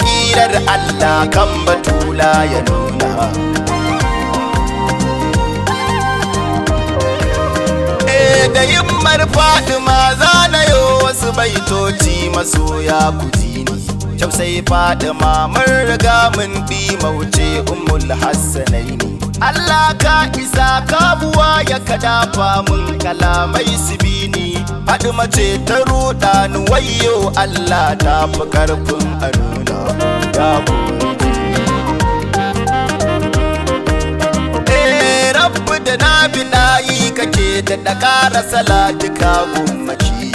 ƙirar Allah kan batula ya nuna. Eh da yimmar Fadima zanayo wasu baitoci masoya kuji ni. Kyau sai Fadima mun riga mun ɗi mauce umul hassanaini. Allah ka isa kabuwa ya kadafa mun kalamai su bini Fadima ce ta ruɗa ni wayo Allah ta fi ƙarfin a nuna. Ya Eh rabbu da na bi kake da da ƙara salatika gummaci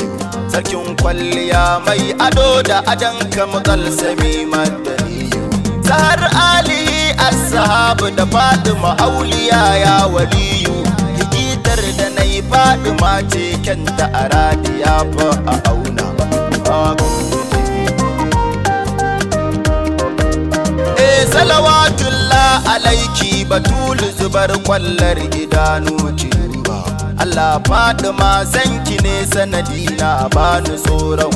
sarkin kwalliya mai ado da adan ka sami madaniyu. Sahar alihi ashabu da fatima auliya ya waliyu. Hikitar da na yi fatima ce kyanta a radiya fa a auna. Eh salawatullah alaiki batul zubar kwallar idanu duba Allah Fatima sanki ne sanadi na bani tsoron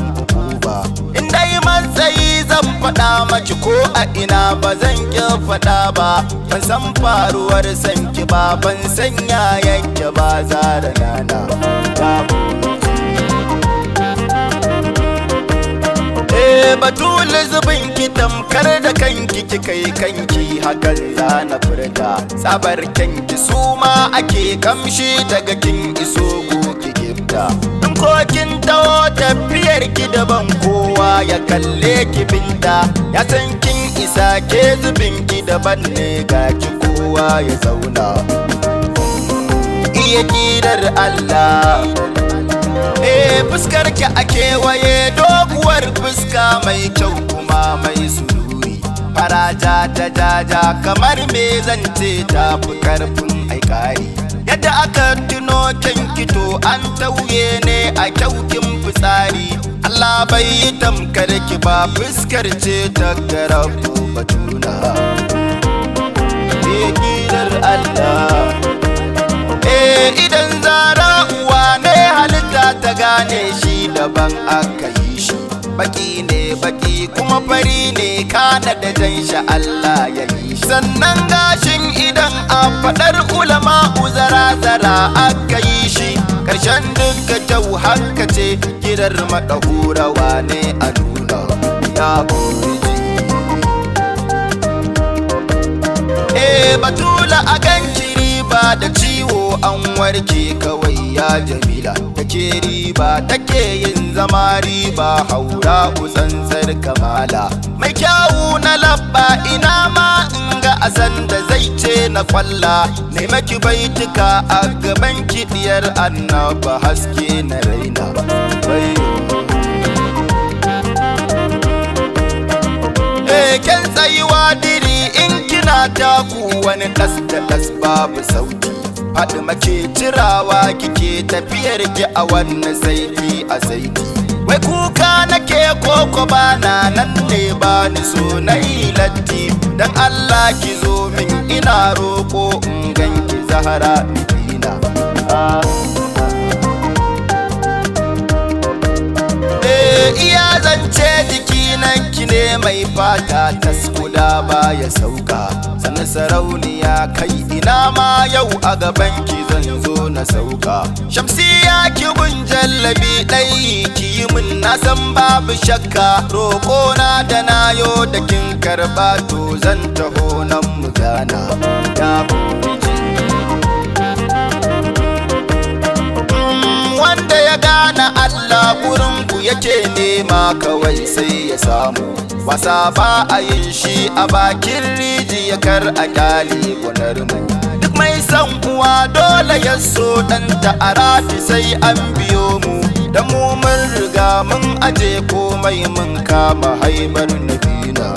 ba dai matsayi zan faɗa maki ko a ina ba zan ki faɗa ba. Ban san faruwar sanki ba ban san yayanki ba zara nana. Eh batul zubin ki tamkar da kanki ki kai kanki hakan za na furta. Sabar kanki su ma ake kamshi daga kin iso ki daban kowa ya kalle ki binta. Ya san kin isa ke zubin ki daban ne ga ki kowa ya zauna. Iya kidar Allah. Eh fuskar ki a kewaye doguwar fuska mai kyau kuma mai sururi. Faraja ta jaja kamar me zance ta fi ƙarfin aikari. Yadda aka tuno kyan kito an tauye ne a Allah bai tamkar ki ba fuskar ce ta garabu batuna. Kidar Allah. Eh idan zara uwa ne halitta ta gane shi daban aka yi shi. Baki ne baki kuma fari ne kana da jan shi Allah ya yi sannan gashin idan a fadar ulama uzara zara aka yi shi. Ƙarshen duka kyau haka ce girar madahurawa ne a nuna ya kurji Eh batula a ganki riba da ciwo an warke kawai ya jamila. Take riba take yin zama riba haura tsantsar kamala mai kyawu na labba ina ma in ga asan na kwalla ne maki baituka a gaban kiɗiyar annaba haske na raina. Keken tsayuwa diri in kina taku wani ɗas da ɗas babu sauti. Haɗu make cirawa kike tafiyar ki a wannan saiti a saiti. Wai kuka nake koko bana nan ne ba ni so na latti. Dan Allah ki zo ina roƙo in ganki zahara Eh iya zance jiki nan ki ne mai fata taskuda baya sauka. Sannan sarauniya kai ina ma yau a gaban ki zan zo na sauka. Shamsiya ki gun jallabi ɗai ki yi min na san babu shakka. Roƙo na da nayo da kin karɓa to zan taho nan nema kawai sai ya samu. Wasa ba a yin shi a bakin rijiya kar a kyali gunar mu duk mai san uwa dole ya so ɗanta a rafi sai an biyo mu. Da mu mun riga mun aje komai mun kama haibar nabina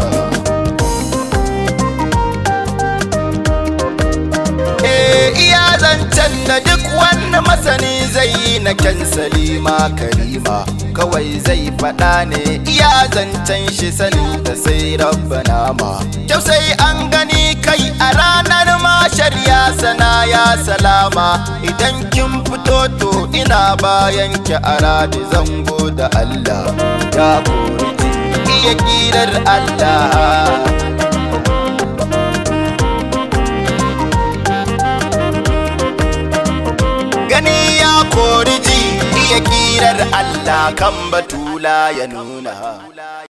Eh iya zancen da duk wani masani zai yi na kyan salima karima. Kawai zai faɗa ne. Iya zancen shi sanin da sai rabbana ma kyau sai an gani kai a ranar mashar ya sana ya salama. Idan kin fito to ina bayan ki a radi zango da Allah. Ya kurji iya kirar Allah. Gani ya kori ji iya kirar Allah kan batula ya nuna.